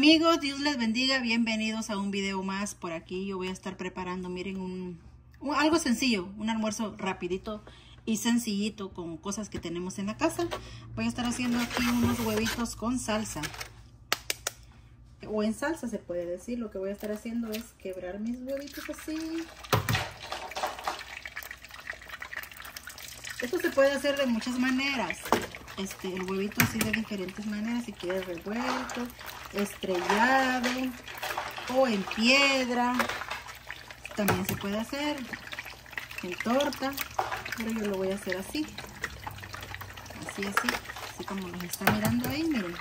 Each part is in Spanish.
amigos, Dios les bendiga, bienvenidos a un video más por aquí. Yo voy a estar preparando, miren, un, algo sencillo, un almuerzo rapidito y sencillito con cosas que tenemos en la casa. Voy a estar haciendo aquí unos huevitos con salsa. O en salsa se puede decir, lo que voy a estar haciendo es quebrar mis huevitos así. Esto se puede hacer de muchas maneras. Este, el huevito así de diferentes maneras, si quieres revuelto, estrellado o en piedra. También se puede hacer en torta, pero yo lo voy a hacer así. Así, así, así como los está mirando ahí, miren.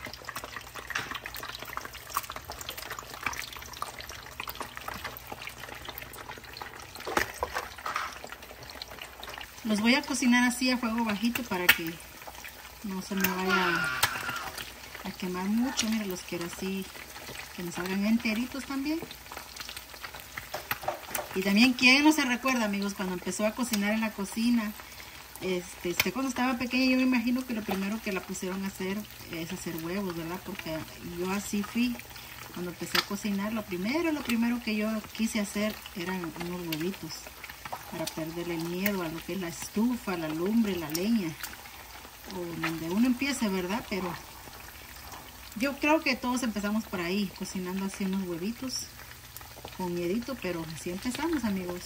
Los voy a cocinar así a fuego bajito para que no se me vaya quemar mucho. Miren, los quiero así que me salgan enteritos también. Y también, ¿quién no se recuerda, amigos, cuando empezó a cocinar en la cocina? Este, cuando estaba pequeña, yo me imagino que lo primero que la pusieron a hacer es hacer huevos, ¿verdad? Porque yo así fui. Cuando empecé a cocinar, lo primero, lo primero que yo quise hacer eran unos huevitos para perderle el miedo a lo que es la estufa, la lumbre, la leña, o donde uno empiece, ¿verdad? Pero yo creo que todos empezamos por ahí, cocinando así unos huevitos, con miedito, pero así empezamos, amigos.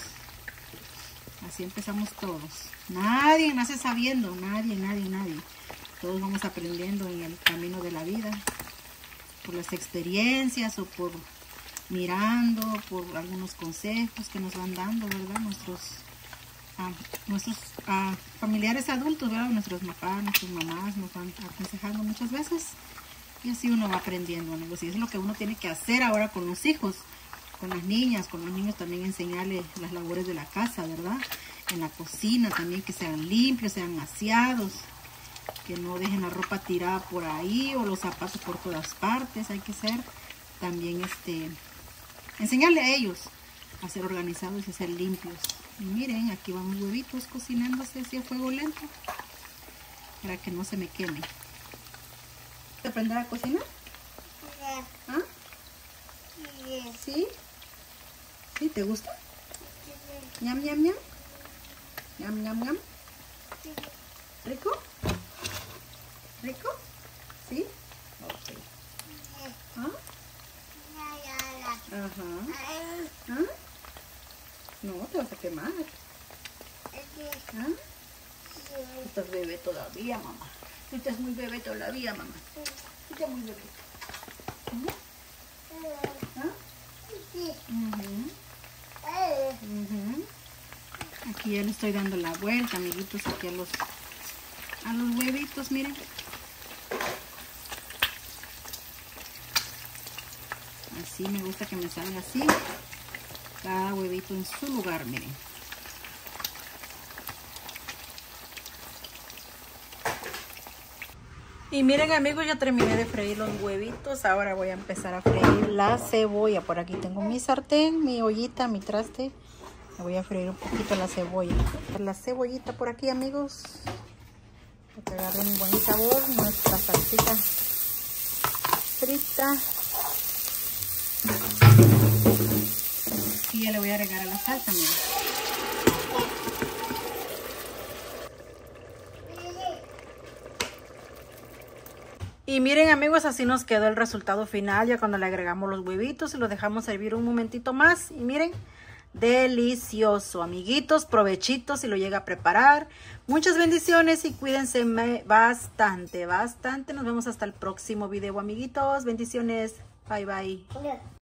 Así empezamos todos. Nadie nace sabiendo, nadie, nadie, nadie. Todos vamos aprendiendo en el camino de la vida, por las experiencias o por mirando, por algunos consejos que nos van dando, ¿verdad? Nuestros, ah, nuestros ah, familiares adultos, ¿verdad? Nuestros papás, nuestras mamás nos van aconsejando muchas veces. Y así uno va aprendiendo, amigos. Y es lo que uno tiene que hacer ahora con los hijos, con las niñas, con los niños también enseñarles las labores de la casa, ¿verdad? En la cocina también que sean limpios, sean aseados, que no dejen la ropa tirada por ahí o los zapatos por todas partes. Hay que ser también este enseñarle a ellos a ser organizados y a ser limpios. Y miren, aquí vamos huevitos cocinándose así a fuego lento para que no se me queme. ¿Aprender a cocinar? ¿Ah? ¿Sí? ¿Sí? ¿Te gusta? ¿Ñam, ñam, ñam? ¿Ñam, ñam, ñam? ¿Rico? ¿Rico? ¿Sí? Ok. ¿Ah? Ajá. ¿Ah? No, te vas a quemar. ¿Ah? Estás bebé todavía, mamá. Tú estás muy bebé todavía, mamá. Tú estás muy bebé. ¿Ah? Uh -huh. Aquí ya le estoy dando la vuelta, amiguitos, aquí a los, a los huevitos, miren. Así me gusta que me salga así. Cada huevito en su lugar, miren. Y miren amigos, ya terminé de freír los huevitos. Ahora voy a empezar a freír la cebolla. Por aquí tengo mi sartén, mi ollita, mi traste. Me voy a freír un poquito la cebolla. La cebollita por aquí amigos. Para que agarre un buen sabor. Nuestra salsita frita. Y ya le voy a agregar a la salsa, miren. Y miren amigos, así nos quedó el resultado final ya cuando le agregamos los huevitos y los dejamos servir un momentito más. Y miren, delicioso, amiguitos, provechitos si lo llega a preparar. Muchas bendiciones y cuídense bastante, bastante. Nos vemos hasta el próximo video, amiguitos. Bendiciones. Bye, bye.